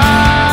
mar.